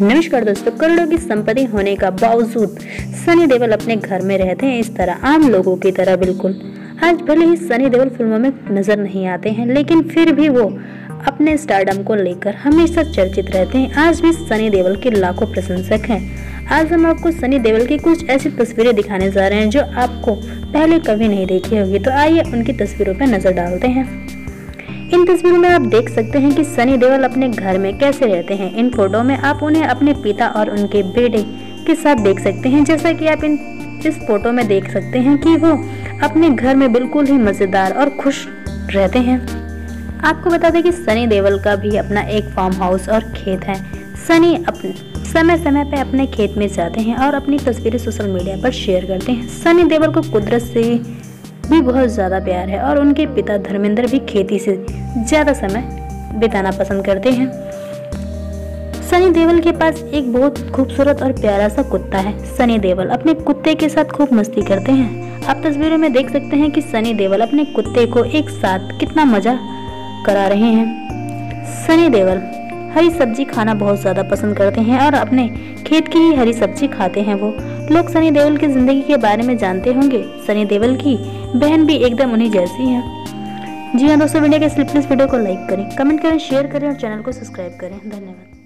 नमस्कार दोस्तों, करोड़ों की संपत्ति होने का बावजूद सनी देवल अपने घर में रहते हैं इस तरह आम लोगों की तरह बिल्कुल। आज भले ही सनी देवल फ़िल्मों में नज़र नहीं आते हैं, लेकिन फिर भी वो अपने स्टारडम को लेकर हमेशा चर्चित रहते हैं। आज भी सनी देवल के लाखों प्रशंसक हैं। आज हम आपको सनी देवल की कुछ ऐसी तस्वीरें दिखाने जा रहे हैं जो आपको पहले कभी नहीं देखी होगी। तो आइए उनकी तस्वीरों पर नज़र डालते हैं। इन तस्वीरों में आप देख सकते हैं कि सनी देओल अपने घर में कैसे रहते हैं। इन फ़ोटो में आप उन्हें अपने पिता और उनके बेटे के साथ देख सकते हैं। जैसा कि आप इन, इस फ़ोटो में देख सकते हैं कि वो अपने घर में बिल्कुल ही मज़ेदार और खुश रहते हैं। आपको बता दें कि सनी देवल का भी अपना एक फार्म हाउस और खेत है। सनी अपने समय समय पर अपने खेत में जाते हैं और अपनी तस्वीरें सोशल मीडिया पर शेयर करते हैं। सनी देवल को कुदरत से भी बहुत ज़्यादा प्यार है और उनके पिता धर्मेंद्र भी खेती से ज़्यादा समय बिताना पसंद करते हैं। सनी देवल के पास एक बहुत खूबसूरत और प्यारा सा कुत्ता है। सनी देवल अपने कुत्ते के साथ खूब मस्ती करते हैं। आप तस्वीरों में देख सकते हैं कि सनी देवल अपने कुत्ते को एक साथ कितना मज़ा करा रहे हैं। सनी देवल हरी सब्ज़ी खाना बहुत ज़्यादा पसंद करते हैं और अपने खेत की ही हरी सब्ज़ी खाते हैं वो। लोग सनी देवल की ज़िंदगी के बारे में जानते होंगे। सनी देवल की बहन भी एकदम उन्हीं जैसी है। जी हाँ दोस्तों, वीडियो के प्लीज़ वीडियो को लाइक करें कमेंट करें शेयर करें और चैनल को सब्सक्राइब करें। धन्यवाद।